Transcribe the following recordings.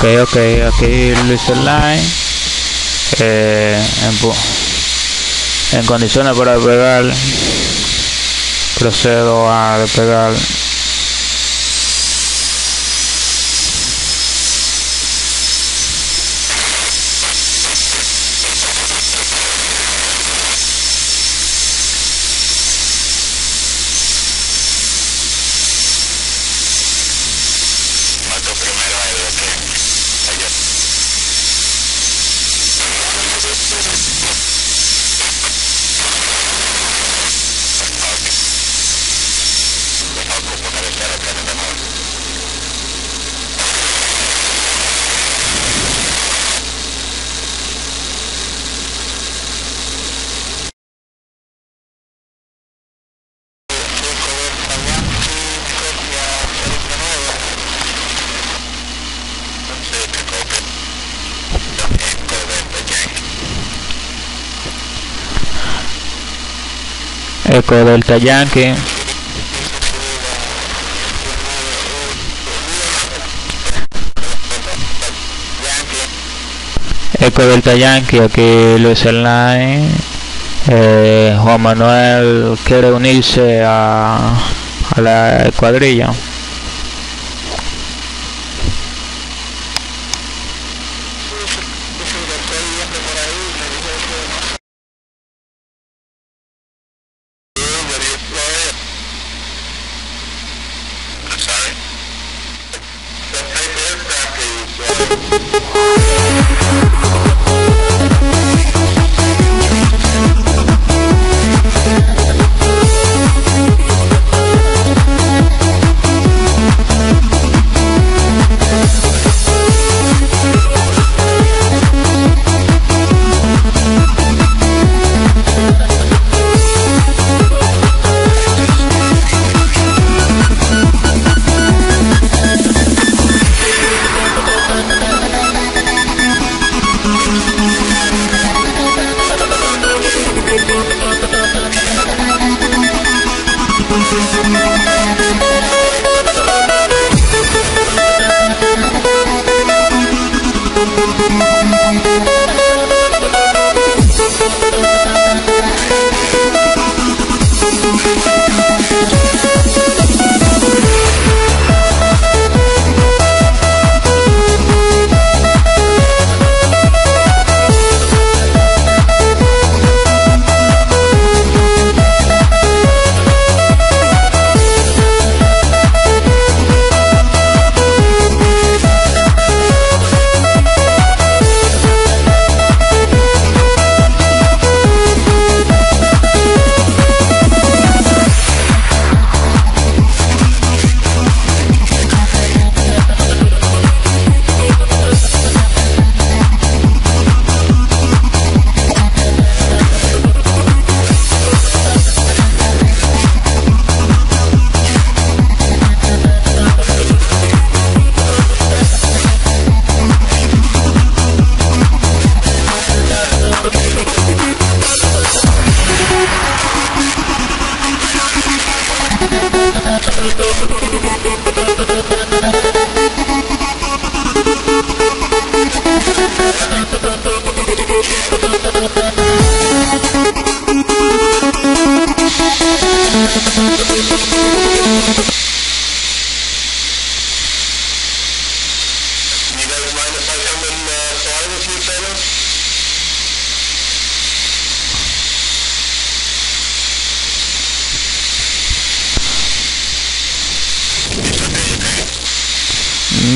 Ok, ok, aquí Luis Online. Eh, en, en condiciones para despegar. Procedo a despegar. Eco Delta Yankee. Eco Delta Yankee, aquí Luis Online. Eh, Juan Manuel quiere unirse a, a la cuadrilla.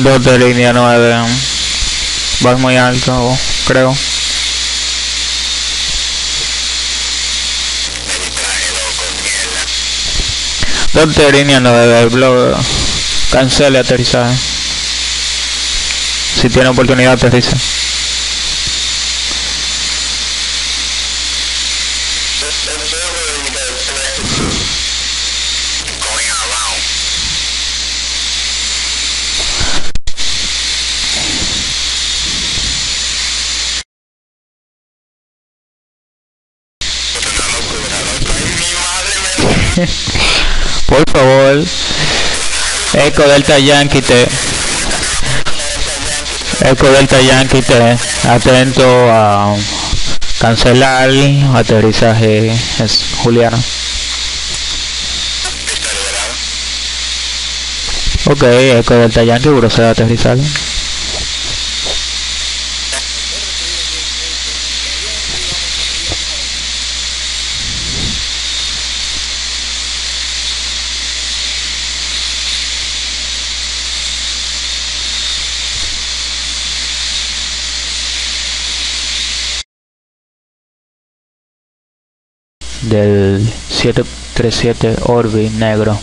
Dos de línea 9. Vas muy alto, creo. Dos de línea 9. Blog. Cancele aterrizaje. Si tiene oportunidad, aterriza. Por favor. Eco Delta Yankee te. Eco Delta Yankee, te, atento a cancelar aterrizaje es Juliana. Ok, Eco Delta Yankee, procede a aterrizar. Del 737 Orbi negro.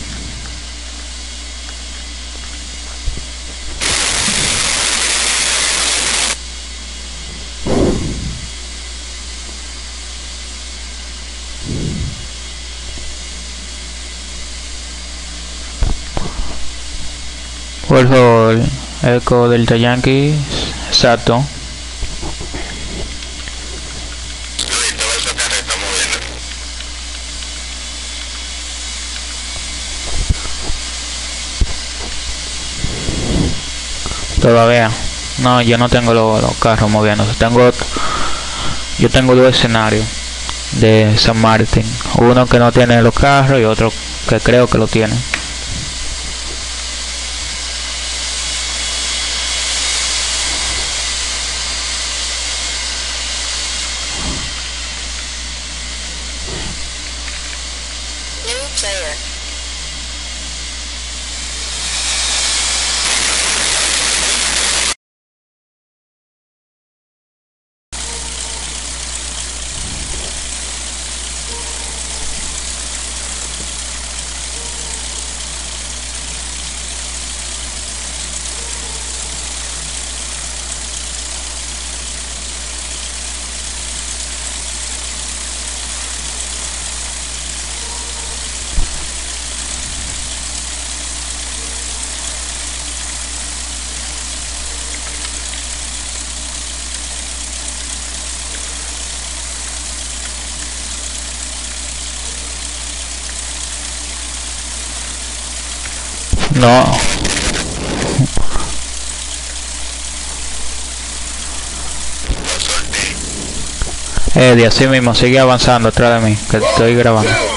Por favor, eco Delta Yankee, exacto. Todavía. No, yo no tengo lo- los carros moviéndose. Tengo, yo tengo dos escenarios de San Martín. Uno que no tiene los carros y otro que creo que lo tiene. No. Eddie, así mismo, sigue avanzando atrás de mí, que estoy grabando.